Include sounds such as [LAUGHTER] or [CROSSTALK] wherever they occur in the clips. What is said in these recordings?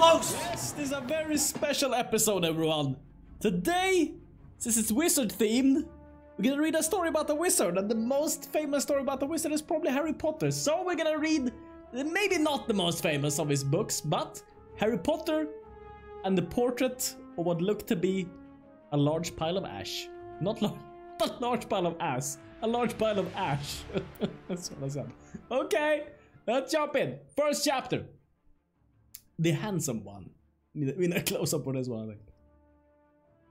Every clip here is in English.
close! Yes, this is a very special episode, everyone. Today, since it's wizard themed, we're gonna read a story about the wizard, and the most famous story about the wizard is probably Harry Potter. So we're gonna read, maybe not the most famous of his books, but Harry Potter and the portrait of what looked to be a large pile of ash. Not, large, [LAUGHS] not large pile of ass, a large pile of ash. [LAUGHS] That's what I said. Okay, let's jump in. First chapter. The handsome one. Need a [LAUGHS] close up on this one.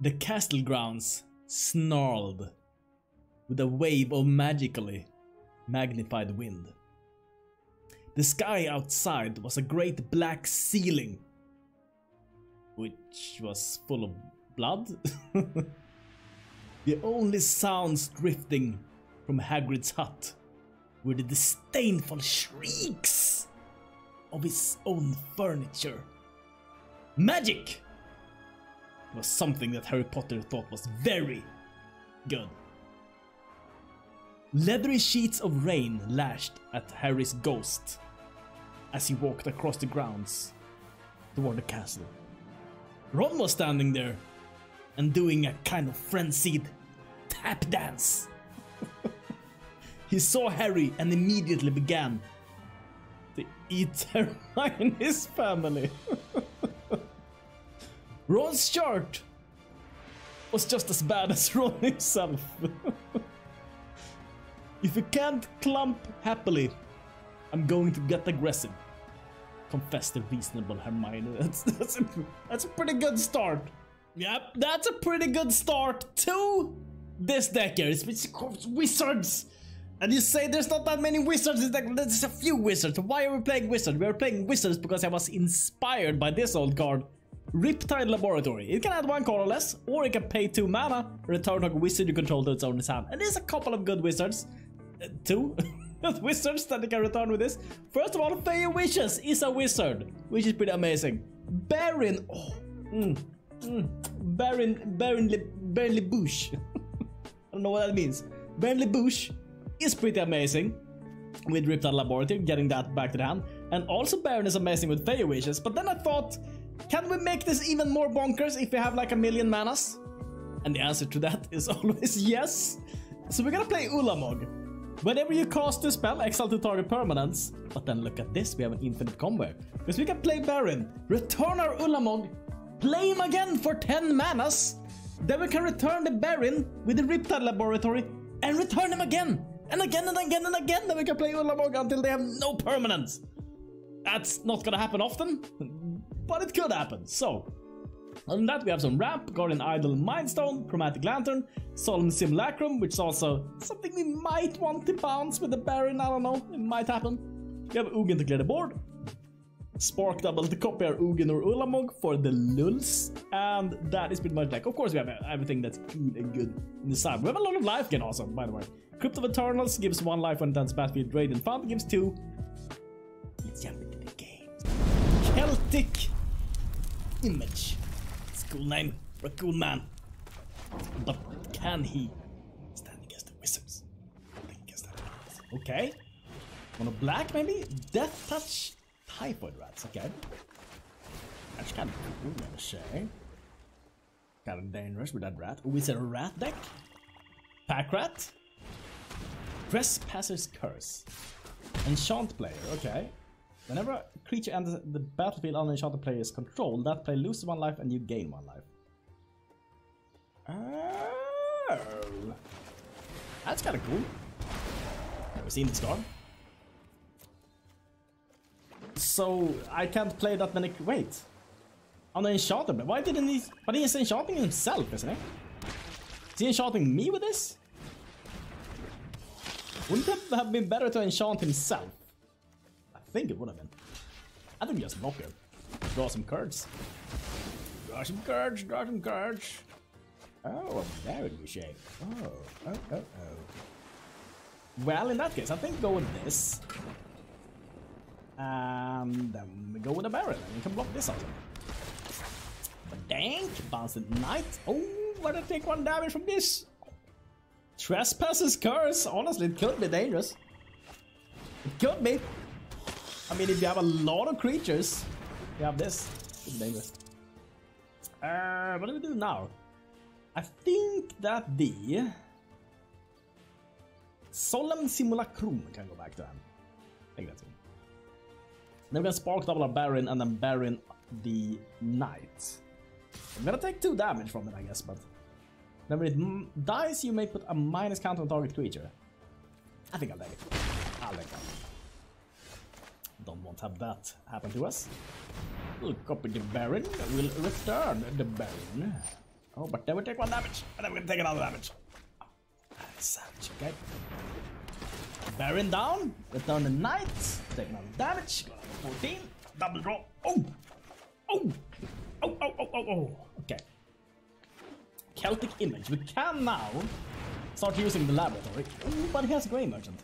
The castle grounds snarled with a wave of magically magnified wind. The sky outside was a great black ceiling, which was full of blood. [LAUGHS] the only sounds drifting from Hagrid's hut were the disdainful shrieks of his own furniture. Magic was something that Harry Potter thought was very good. Leathery sheets of rain lashed at Harry's ghost as he walked across the grounds toward the castle. Ron was standing there and doing a kind of frenzied tap dance. [LAUGHS] he saw Harry and immediately began to eat Hermione's [LAUGHS] family. [LAUGHS] Ron's shirt was just as bad as [LAUGHS] Ron himself. if you can't clump happily, I'm going to get aggressive. Confessed the reasonable Hermione. That's that's a, that's a pretty good start. Yep, that's a pretty good start to this deck here. It's wizards. And you say there's not that many wizards, it's like, there's a few wizards. Why are we playing wizards? We are playing wizards because I was inspired by this old card. Riptide Laboratory. It can add one colorless, or less, or it can pay two mana, return a wizard you control to its own hand. And there's a couple of good wizards. Uh, two [LAUGHS] wizards that you can return with this. First of all, Fae of Wishes is a wizard, which is pretty amazing. Baron, oh, mm, mm, Baron, Baron, Le, Baron LeBouche. [LAUGHS] I don't know what that means. Baron LeBouche is pretty amazing with Riptide Laboratory, getting that back to the hand. And also Barrin is amazing with Fae of Wishes, but then I thought, can we make this even more bonkers if we have like a million manas? And the answer to that [LAUGHS] is always yes. So we're gonna play Ulamog. Whenever you cast a spell, exile to target permanents. But then look at this, we have an infinite combo. Because we can play Barrin, return our Ulamog, play him again for 10 manas. Then we can return the Barrin with the Riptide Laboratory and return him again. And again and again and again. that we can play with Ulamog until they have no permanents. That's not gonna happen often, [LAUGHS] but it could happen. So, other than that, we have some Ramp, Guardian Idol, Mindstone, Chromatic Lantern, Solemn Simulacrum, which is also something we might want to bounce with the Barrin, I don't know, it might happen. We have Ugin to clear the board, Spark Double copy our Ugin or Ulamog for the lulls, and that is pretty much like, of course we have everything that's good and good in the side. We have a lot of life gain also, by the way. Crypt of Eternals gives one life when it enters battlefield, and Fountain gives two. Let's jump into the game. Celtic Image. It's a cool name for a cool man. But can he stand against the wizards? Against that. Okay. Mono black maybe? Death touch typhoid rats, okay. That's kind of cool, I'm gonna say. Kind of dangerous with that rat. Oh, is it a rat deck? Pack rat? Trespasser's Curse. Enchant player, okay. Whenever a creature enters the battlefield under enchanted player's control, that player loses one life and you gain one life. Oh. That's kind of cool. Never seen this card. So I can't play that many. Wait, on the enchanted. Why didn't he? But he's enchanting himself, isn't he? Is he enchanting me with this? Wouldn't it have been better to enchant himself? I think it would have been. I think just block him. Draw some cards. Draw some cards, draw some cards. Oh, very good shape. Oh, oh, oh, oh. Well, in that case, I think go with this. And then we go with a barrel, and we can block this. But dank, bouncing knight. Oh, but I take one damage from this. Trespasser's curse. Honestly, it could be dangerous. It could be. I mean, if you have a lot of creatures, you have this. It's dangerous. Uh, what do we do now? I think that the Solemn Simulacrum can go back to them. I think that's it. Then we're gonna spark double our Barrin and then Barrin the Knight. I'm gonna take two damage from it, I guess, but Then when it dies, you may put a minus counter on target creature. I think I'll take it. I'll take that. Don't want to have that happen to us. We'll copy the Barrin. We'll return the Barrin. Oh, but then we take one damage, and then we're gonna take another damage. Savage, okay. Barrin down. Return the Knight. Take another damage. 14. Double draw. Oh! Oh! Oh, oh, oh, oh, oh. Okay. Celtic Image. We can now start using the laboratory. Ooh, but he has a Gray Merchant.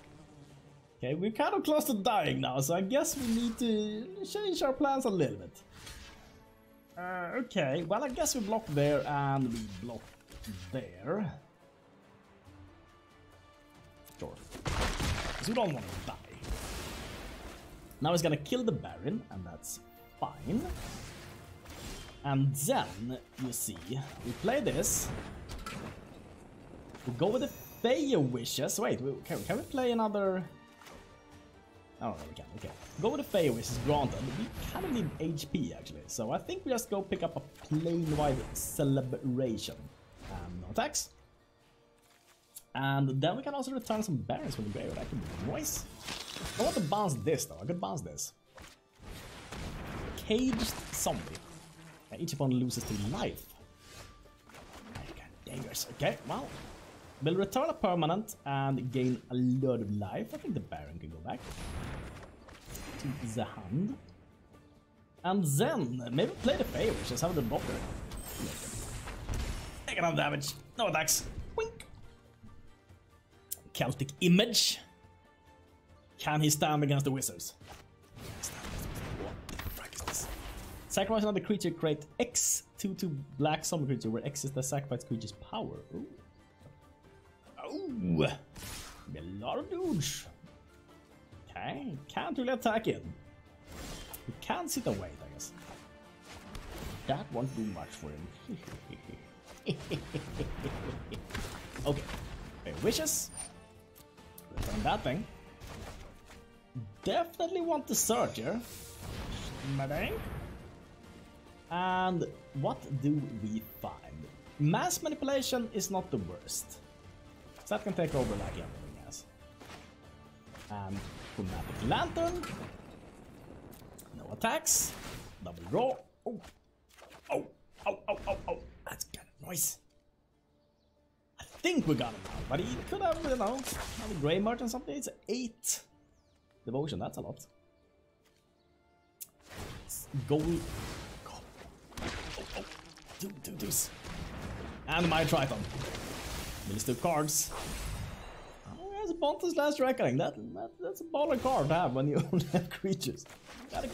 Okay, we're kind of close to dying now, so I guess we need to change our plans a little bit. Uh, okay, well I guess we block there and we block there. Sure. Because we don't want to die. Now he's gonna kill the Barrin, and that's fine. And then, you see, we play this. We go with the Fae Wishes. Wait, can, can we play another... Oh, no, we can. Okay. Go with the Fae Wishes granted. We kind of need HP, actually. So I think we just go pick up a Planewide Celebration. And no attacks. And then we can also return some Barrins from the graveyard. That could be nice. I want to bounce this though. I could bounce this. Caged zombie. And each opponent loses to life. Dangerous. Okay, well. We'll return a permanent and gain a lot of life. I think the Barrin can go back. To the hand. And then, maybe play the favors, just have the blocker. Take another damage. No attacks. Celtic Image. Can he stand against the Wizards? The? Sacrifice another creature, create X 2-2 black zombie creature where X is the sacrificed creature's power. Ooh. Oh, a lot of dudes. Okay, can't really attack him. We can sit and wait, I guess. That won't do much for him. [LAUGHS] okay, wishes. Return that thing. Definitely want the. Madang. And what do we find? Mass manipulation is not the worst. So that can take over like everything else. And Chromatic Lantern. No attacks. Double draw. Oh. Oh. Oh, oh, oh, oh. That's kind of nice think we got him now, but he could have, you know, have a Gray Merchant something. It's 8 devotion, that's a lot. Gold. Oh, oh. Do, do this. And my Triton. These two cards. Oh, there's a Pontus Last Reckoning. That, that, that's a baller card to have when you [LAUGHS] only have creatures. Gotta.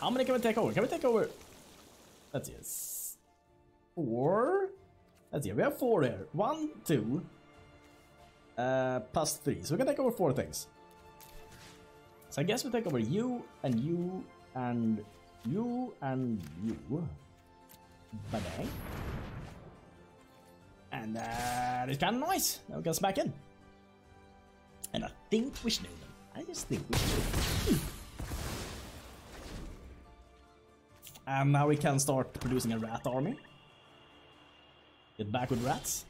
How many can we take over? Can we take over? Let's see. Four? Let's see, we have four here. One, two, uh, plus three. So we can take over four things. So I guess we take over you, and you, and you, and you. Bye-bye. And that is kind of nice. Now we can smack in. And I think we should do them. I just think we should. And now we can start producing a rat army. Get back with rats.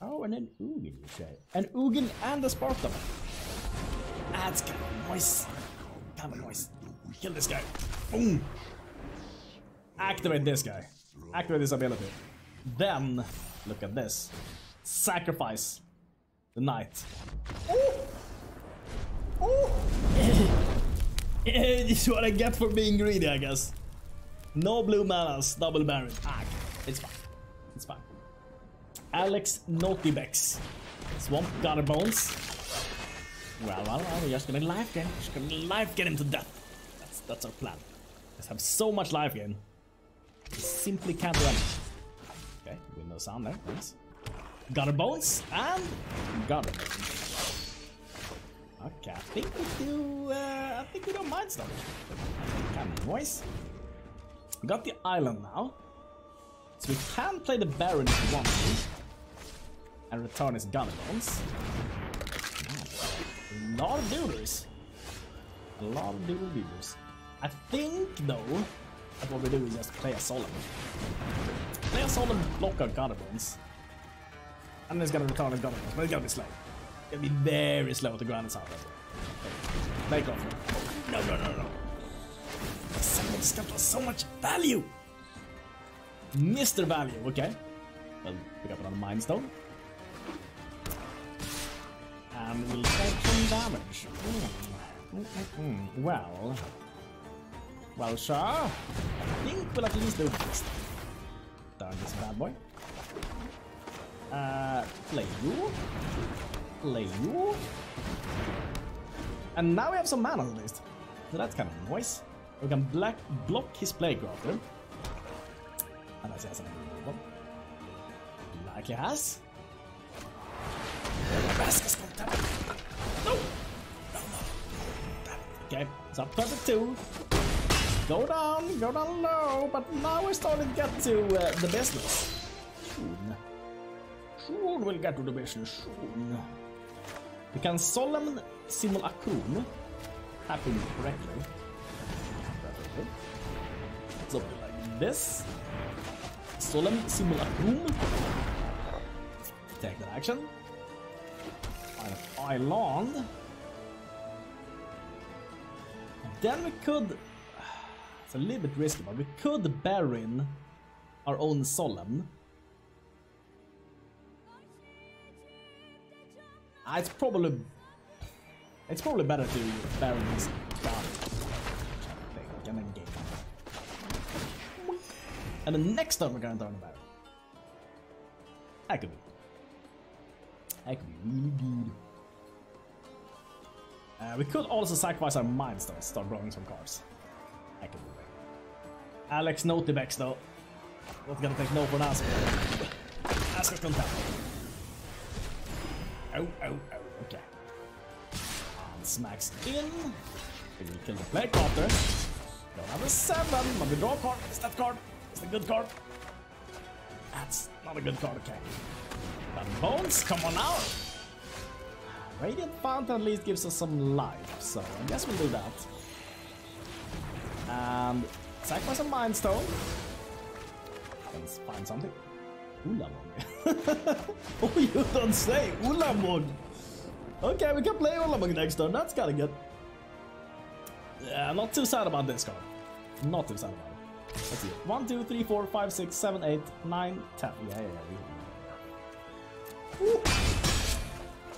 Oh, and then Ugin, you say. And Ugin and the Spartan. That's kind of nice. Kind of nice. Kill this guy. Boom. Activate this guy. Activate this ability. Then, look at this. Sacrifice the knight. Oh! Oh! [LAUGHS] this is what I get for being greedy, I guess. No blue manas, double Barrin. Ah, it's fine. It's fine. Alex Notibex. Swamp Gutter Bones. Well, well, well, we're just gonna life gain. Just gonna life gain him to death. That's that's our plan. Let's have so much life gain. We simply can't run. Okay, window sound there, thanks. Gutter Bones and Gutter Bones. Okay, I think we do uh, I think we don't mind stuff. Noise. We got the island now. So we can play the Barrin if we want to. And return his gun. A lot of doodles. A lot of doodle doodles. I think though that what we do is just play a solemn. Play a solemn block our gun bones. And it's gonna return his gun bones, but it's gonna be slow. It's gonna be very slow to grind this out. Make off. No, no, no, no. Someone's got so much value. Mr. Value, okay. Well, pick up another Mind Stone. And we'll take some damage. Mm. Well. Well, sure. I think we'll at least do this. Darn this bad boy. Uh, play you. Play you. And now we have some mana at least. So that's kind of nice. We can black block his. Unless Like. Rascus contact. No! Okay, it's up 22. Go down, go down low, but now we're starting to get to uh, the business. Soon. Soon we'll get to the business, soon. We can solemn simulacrum happen correctly. Something like this. Solemn simulacrum. Take that action. Island. Then we could. It's a little bit risky, but we could Barrin our own Solemn. Uh, it's probably it's probably better to Barrin his gun. And And the next time we're gonna turn about. That could be. That could be really good. Uh, we could also sacrifice our mind stone, start drawing some cards. That could be great. Alex Notibex though. Not gonna take no for an answer. Ask us contact. Oh, oh, oh, okay. And smacks in. We will kill the Plaguecrafter. Don't have a 7, but we draw a card. Is that card? Is a good card? That's not a good card, okay. Bones, come on now! Radiant Fountain at least gives us some life, so I guess we'll do that. And sacrifice a Mind Stone. Let's find something. Ulamog. [LAUGHS] oh, you don't say Ulamog! Okay, we can play Ulamog next turn, that's kinda good. Yeah, not too sad about this card. Not too sad about it. Let's see. 1, 2, 3, 4, 5, 6, 7, 8, 9, 10. Yeah, yeah, yeah.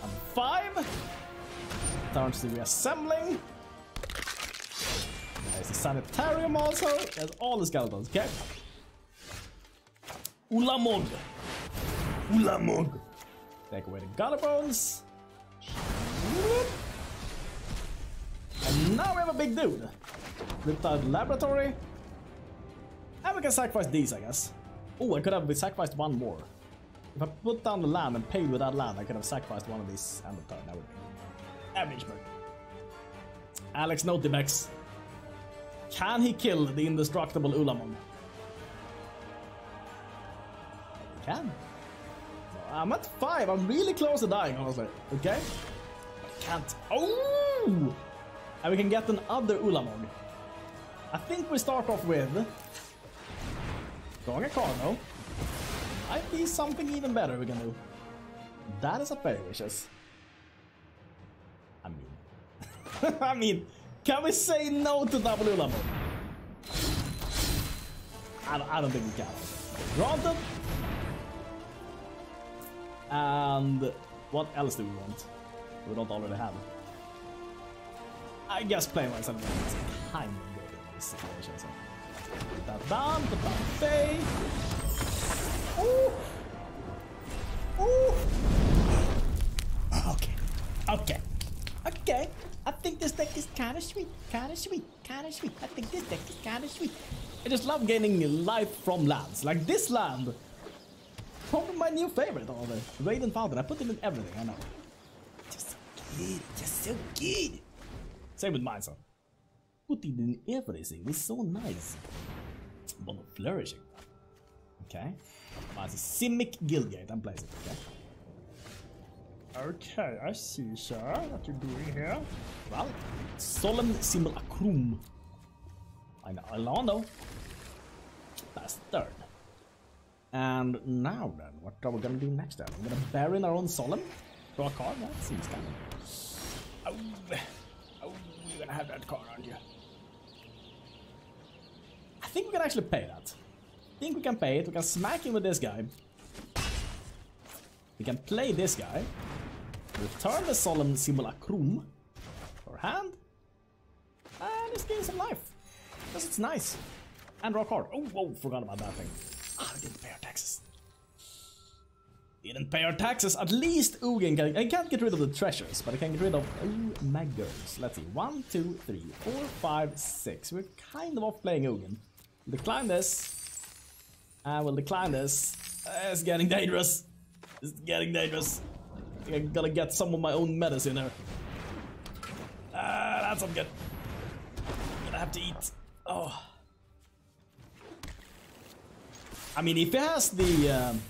And 5. Turns to reassembling. There's the sanitarium also. There's all the skeletons, okay? Ulamog. Ulamog. Take away the gutter bones. And now we have a big dude. Riptide Laboratory. We can sacrifice these, I guess. Oh, I could have sacrificed one more. If I put down the land and paid with that land, I could have sacrificed one of these and the third. That would be damage bird. Alex Notibex. Can he kill the indestructible Ulamog? He can. I'm at five. I'm really close to dying, honestly. Okay? I can't. Oh! And we can get another Ulamog. I think we start off with... Card, though. Might be something even better we can do. That is a very vicious. I mean... [LAUGHS] I mean, can we say no to double level? I don't, I don't think we can. Granted. And what else do we want? We don't already have. I guess playing something is kind of good in this situation. So that down, put that Fae. Ooh. Ooh. Okay. Okay. Okay. I think this deck is kind of sweet, kind of sweet, kind of sweet. I think this deck is kind of sweet. I just love gaining life from lands. Like this land, probably my new favorite of the Radiant Fountain. I put it in everything, I know. Just so good, just so good. Same with mine, son. Put it in everything. It's so nice. But not flourishing. Okay. Oh, it's a Simic Guildgate. I'm placing it, okay? Okay, I see, sir, what you're doing here. Well, Solemn Simulacrum. I know, Alando. That's the third. And now then, what are we gonna do next then? We're gonna Barrin our own Solemn. Draw a card, that seems kind of... Oh, oh, you're gonna have that card, aren't you? I think we can actually pay that. I think we can pay it, we can smack him with this guy. We can play this guy. Return the Solemn Simulacrum for hand. And just gain some life. Because it's nice. And rock hard. Oh, whoa, forgot about that thing. Ah, we didn't pay our taxes. Didn't pay our taxes. At least Ugin can... I can't get rid of the treasures, but I can get rid of... My girls. Let's see. One, two, three, four, five, six. We're kind of off playing Ugin. Decline this. I will decline this. It's getting dangerous. It's getting dangerous. I think I'm gonna get some of my own medicine here. Ah, that's not good. I'm Gonna have to eat. Oh. I mean, if he has the um,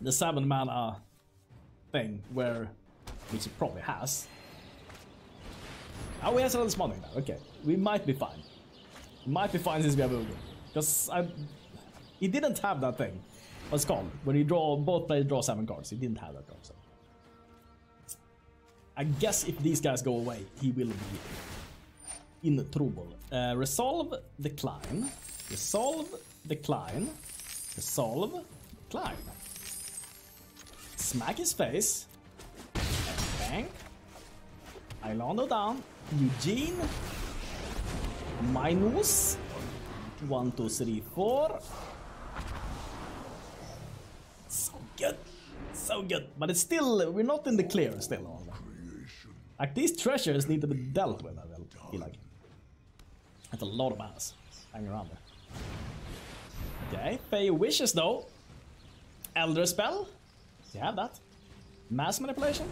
the seven mana thing, where which he probably has. Oh, he has another summoning now. Okay, we might be fine. Might be fine since we have Ugin. Because I, he didn't have that thing. What's called? When you draw both players draw seven cards. He didn't have that card. So. I guess if these guys go away, he will be in trouble. Uh, resolve, decline. Resolve, decline. Resolve, decline. Smack his face. Bang. Ilando down. Ugin. Minus. One, two, three, four. So good. So good. But it's still, we're not in the clear still. Like these treasures need to be dealt with, I will feel like. That's a lot of ass hanging around there. Okay, Fae wishes though. Elder spell. You have that. Mass manipulation.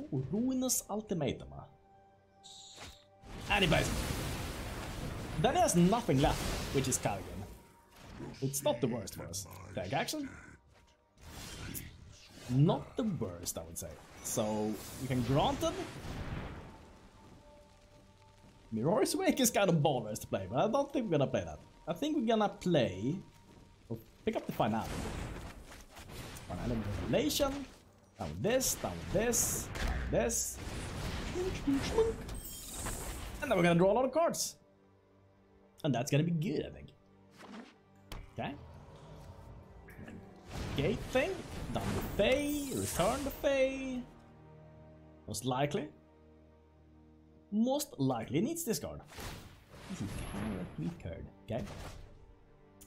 Ooh, ruinous ultimatum. And he plays. Then he has nothing left, which is Kargan. It's not the worst for us. Take action. Not the worst, I would say. So, we can Granted. Mirari's Wake is kind of ballers to play, but I don't think we're gonna play that. I think we're gonna play... We'll pick up the Finale. Finale Revelation. Down this, down this, down this. And then we're gonna draw a lot of cards. And that's gonna be good, I think. Okay. Gate thing. Down the Fae. Return the Fae. Most likely. Most likely needs this card. This is of weak card. Okay.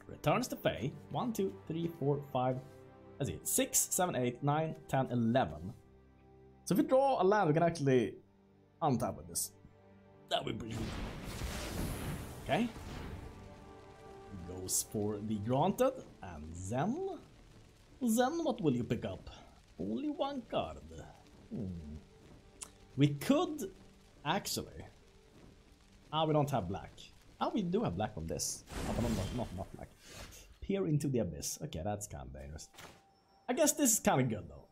Returns the Fae. 1, 2, 3, 4, 5. Let's see. 6, 7, 8, 9, 10, 11. So if we draw a land, we can actually untap with this. That would be pretty good. Okay. Goes for the granted. And then... Then what will you pick up? Only one card. Hmm. We could actually. Ah, we don't have black. Ah, we do have black on this. Oh, but not, not, not black. Peer into the abyss. Okay, that's kind of dangerous. I guess this is kind of good though.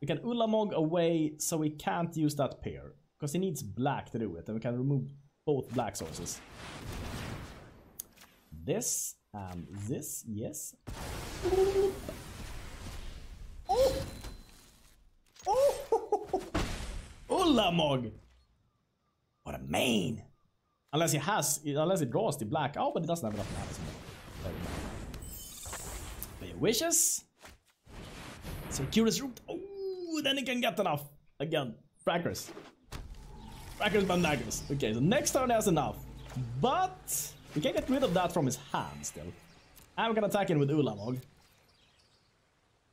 We can Ulamog away so we can't use that pair. Because he needs black to do it, and we can remove both black sources. This and this, yes. Oh! Oh! Ulamog! What a main! Unless he has, unless he draws the black. Oh, but he doesn't have enough mana. Play wishes. Circuitous Route. Oh, then he can get enough. Again, frackers. Frackers bandaggers. Okay, so next turn has enough. But we can get rid of that from his hand still. I'm gonna attack him with Ulamog.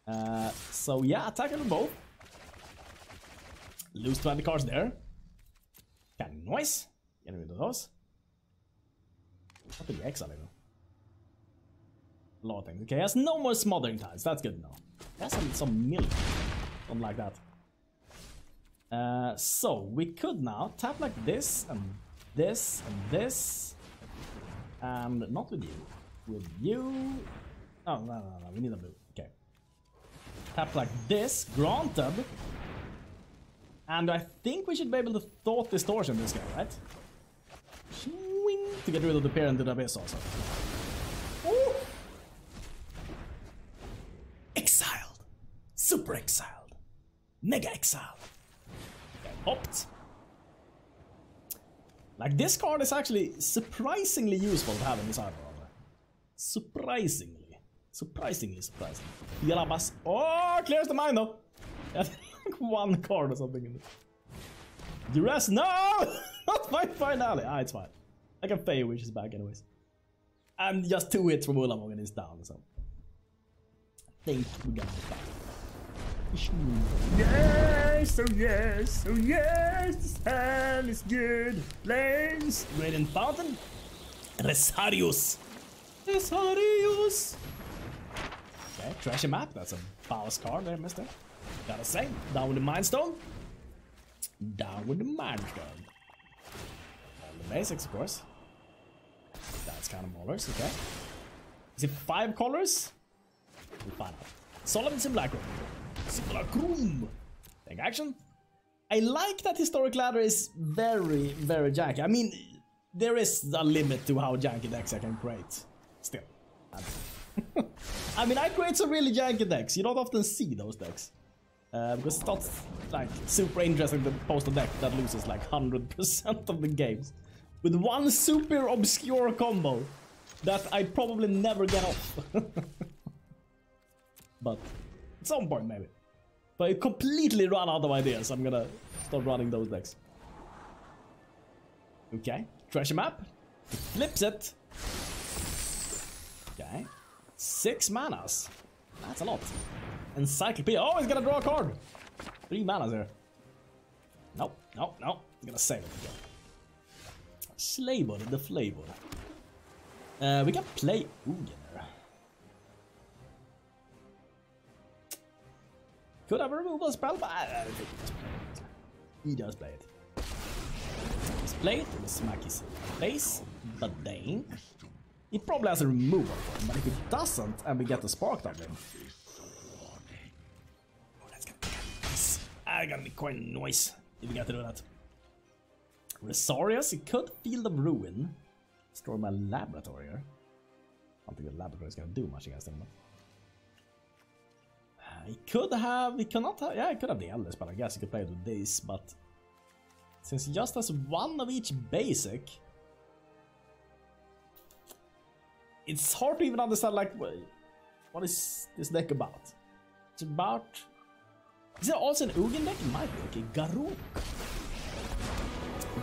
Uh, so yeah, attack him with both. Lose 20 cards there. Kind of noise. Get rid of those. What did we exile him? A lot of things. Okay, he has no more smothering tithes. That's good now. He has some, some milk. Something like that. Uh, so, we could now tap like this and this and this. And not with you. With you. Oh, no, no, no, we need a blue. Okay. Tap like this, granted. And I think we should be able to thought distortion this guy, right? To get rid of the Peer into the abyss also. Ooh. Exiled. Super exiled. Mega exiled. Okay, hopped. Like this card is actually surprisingly useful to have in this armor. Surprisingly. Surprisingly surprising. Yalabas. Oh, clears the mind though. [LAUGHS] one card or something in it. Duress, no! [LAUGHS] Not my finale. Ah, it's fine. I can Fae Wish is back anyways. And just two hits from Ulamog and he's down, so. I think we got it back. Yes, oh yes, oh yes, this hell is good. Flames. Radiant Fountain. Resarius. Resarius. Okay, treasure map. That's a boss card there, mister. Gotta say, down with the Mind Stone. Down with the Mind Stone. All the basics, of course. That's kind of molars, okay. Is it five colors? We'll find out. Solid Simulacrum. Take action. I like that Historic Ladder is very, very janky. I mean, there is a limit to how janky decks I can create. Still. [LAUGHS] I mean, I create some really janky decks. You don't often see those decks. Uh, because it's not like super interesting to post a deck that loses like 100% of the games. With one super obscure combo that I probably never get off. [LAUGHS] but at some point maybe. But I completely run out of ideas, I'm gonna start running those decks. Okay, treasure map. Flips it. Okay. Six manas. That's a lot. Encyclopedia. Oh, he's gonna draw a card. Three manas here. Nope, nope, nope. He's gonna save it again. Slaybody the flavor. Uh, we can play Ugener. Could have a removal spell, but I he does play it. Let's play it and smack his face, but then He probably has a removal him, but if it doesn't and we get the spark down oh, I ah, gonna be quite noise if we get to do that. Resarius, he could Field of Ruin. Store my laboratory. I don't think the laboratory is gonna do much against him. But... He could have, he cannot have, yeah, I could have the Elder Spell, I guess he could play it with this, but since just has one of each basic, it's hard to even understand, like, what is this deck about? It's about is it also an Ugin deck? It might be. Okay, Garruk.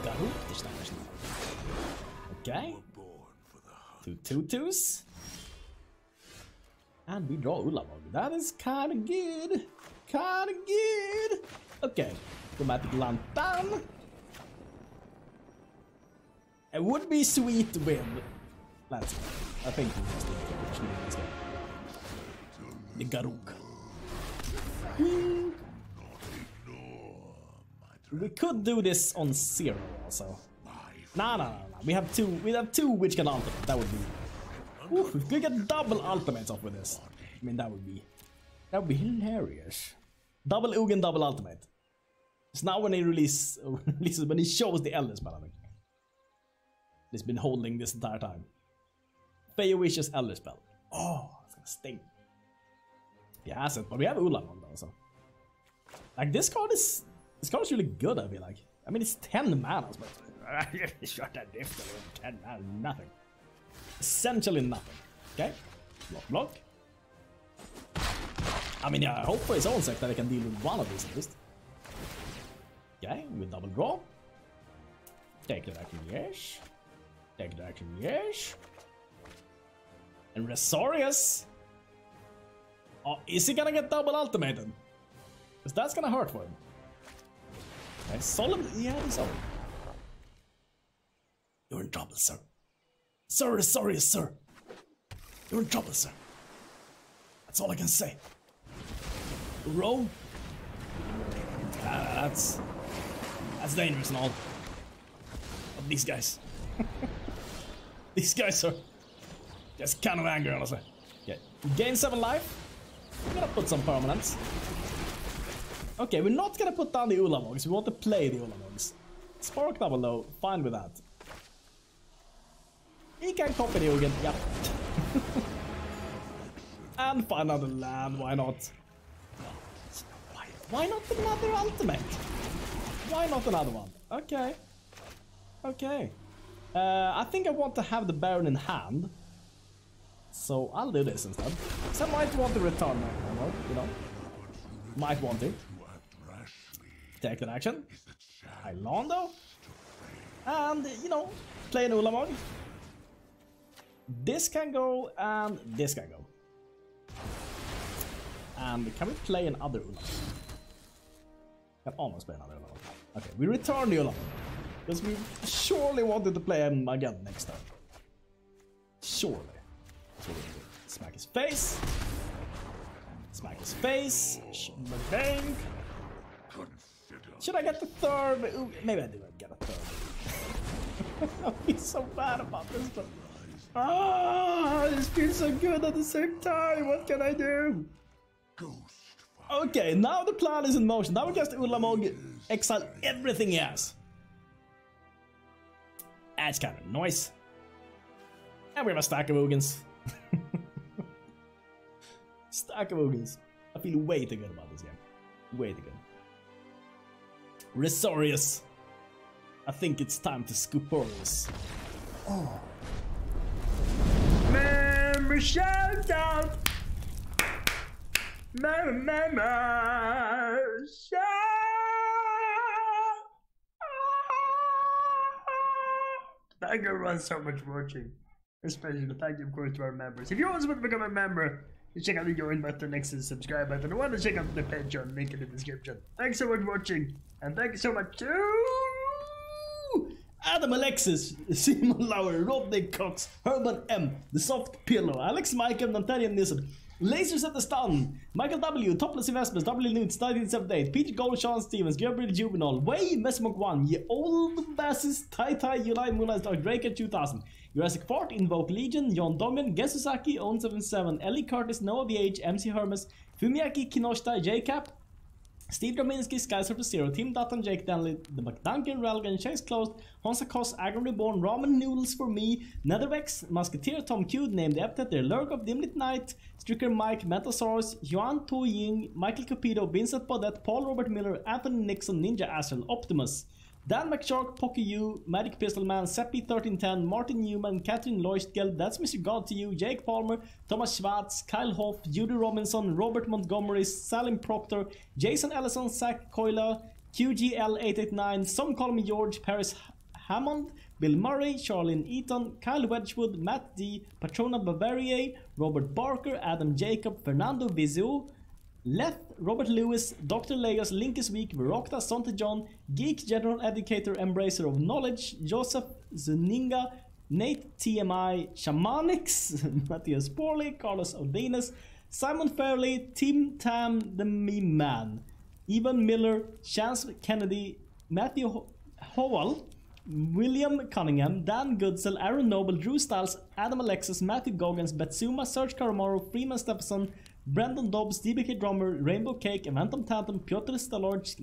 Garruk the Steinish Okay. Two tutus. And we draw Ulamog. That is kinda good. Kinda good. Okay. Chromatic Lantern. It would be sweet with... Let's. I think we just need to The Garruk. We could do this on zero also. No, no, no. We have two. We have two which can ultimate. That would be. Ooh, we could get double ultimates off with this. I mean, that would be. That would be hilarious. Double Ugin, double ultimate. It's now when he release, [LAUGHS] releases when he shows the. I think. He's been holding this entire time. Fae Wishes Elder Spell. Oh, it's gonna sting. He has it, but we have Ulamog though, so. Like this card is this card is really good, I feel like. I mean, it's 10 manas, but [LAUGHS] shut that different 10 mana, nothing. Essentially nothing. Okay, block, block. I mean, yeah, I hope for his own sake that I can deal with one of these at least. Okay, we double draw. Take the action, yes. Take the action, yes. And Resarius. Oh, is he gonna get double ultimated? Because that's gonna hurt for him. Okay, Solomon, yeah, he's over. You're in trouble, sir. Sorry, sorry, sir. You're in trouble, sir. That's all I can say. Row? Uh, that's... That's dangerous and all. But these guys. [LAUGHS] these guys are just kind of angry, honestly. Yeah. gain 7 life. I'm gonna put some permanents. Okay, we're not gonna put down the Ulamogs. We want to play the Ulamogs. Spark double though, fine with that. He can copy the Ugin, yep. and find another land, why not? Why, why not another ultimate? Why not another one? Okay. Okay. Uh, I think I want to have the Barrin in hand. So I'll do this instead. Some might want to return my ammo, you know. Might want to. Take that action. Highlando. And, you know, play an Ulamog. This can go and this can go. And can we play another Ulamog? Can almost play another Ulamog. Okay, we return the Ulamog. Because we surely wanted to play him again next time. Surely. Smack his face. Smack his face. Bang. Should I get the third? Ooh, maybe I do get a third. [LAUGHS] I'll be so bad about this, but ah, this feels so good at the same time. What can I do? Okay, now the plan is in motion. Now we cast Ulamog exile everything he has. That's kind of nice. And we have a stack of Ugins. [LAUGHS] stack of Ugins. I feel way too good about this game. Way too good. Resorius. I think it's time to Scuporius. Oh. Member shout out. Member, member uh, shout. Thank you everyone so much for watching. Especially thank you of course to our members. If you also want to become a member, you check out the join button next to the subscribe button. I want to check out the Patreon link in the description. Thanks so much for watching, and thank you so much to Adam Alexis, [LAUGHS] Simon Lauer, Rodney Cox, Herman M, The Soft Pillow, Alex Michael, Nantarian Nissen, Lasers at the Stun, Michael W, Topless Investments, W Newts, 1978, Peter Gold, Sean Stevens, Gabriel Juvenal, Way, Mesmok 1, Ye Old Basses, Tai Tai, Yulai, Moonlight Dark, Drake 2000, Jurassic Fort, Invoke Legion, John Domian, Gesusaki, Own77, Ellie Curtis, Noah BH, MC Hermes, Fumiaki Kinoshita, JCap, Steve Dominski, Skysurfer Zero, Team Dutton, Jake Denley, The McDuncan, Ralgan, Chase Closed, Agron Reborn, Ramen Noodles for Me, Nethervex, Musketeer, Tom Q, Named Eptet, The Lurk of Dimlit Knight, Stricker Mike, Metasaurus, Yuan To Ying, Michael Capito, Vincent Bodette, Paul Robert Miller, Anthony Nixon, Ninja Astral, Optimus, Dan McShark, Pocky U, Magic Pistol Man, Seppi1310, Martin Newman, Catherine Loistgeld, That's Mr. God to You, Jake Palmer, Thomas Schwartz, Kyle Hoff, Judy Robinson, Robert Montgomery, Salim Proctor, Jason Ellison, Zach Coila, QGL889, some call me George, Paris Hammond, Bill Murray, Charlene Eaton, Kyle Wedgwood, Matt D, Patrona Bavaria, Robert Barker, Adam Jacob, Fernando Vizu, Leth, Robert Lewis, Dr. Leos, Linkus Week, Verokta, John, Geek General Educator, Embracer of Knowledge, Joseph Zuninga, Nate TMI, Shamanix, [LAUGHS] Matthias Porley, Carlos Odinus, Simon Fairley, Tim Tam, The Meme Man, Evan Miller, Chance Kennedy, Matthew Ho- Howell, William Cunningham, Dan Goodsell, Aaron Noble, Drew Styles, Adam Alexis, Matthew Goggins, Betsuma, Serge Karamaro, Freeman Stephenson, Brandon Dobbs, DBK Drummer, Rainbow Cake, Eventum Tantum, Piotr Stalorch,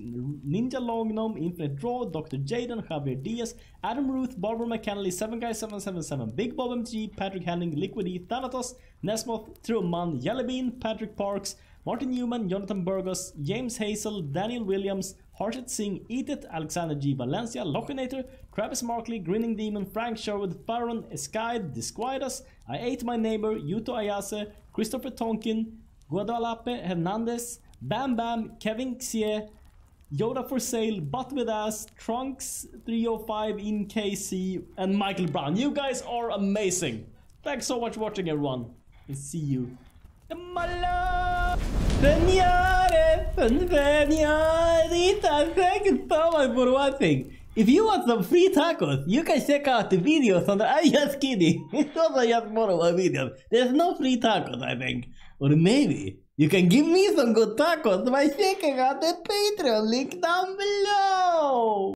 Ninja Long Gnome, Infinite Draw, Dr. Jaden, Javier Diaz, Adam Ruth, Barbara McKinley, 7 Guy 777, Big Bob MG, Patrick Henning, Liquid E, Thanatos, Nesmoth, Truman, Jellybean, Patrick Parks, Martin Newman, Jonathan Burgos, James Hazel, Daniel Williams, Harshit Singh, It, Alexander G. Valencia, Lochinator, Travis Markley, Grinning Demon, Frank Sherwood, Baron, Eskyde, Disquietus, I Ate My Neighbor, Yuto Ayase, Christopher Tonkin, Guadalupe Hernandez, Bam Bam, Kevin Xie, Yoda for Sale, Butt with Ass, Trunks 305 in KC, and Michael Brown. You guys are amazing. Thanks so much for watching, everyone. We'll see you thank you so much for watching. If you want some free tacos, you can check out the videos on the I'm just kidding. [LAUGHS] It's also just more of a video. There's no free tacos, I think. Or maybe you can give me some good tacos by checking out the Patreon link down below.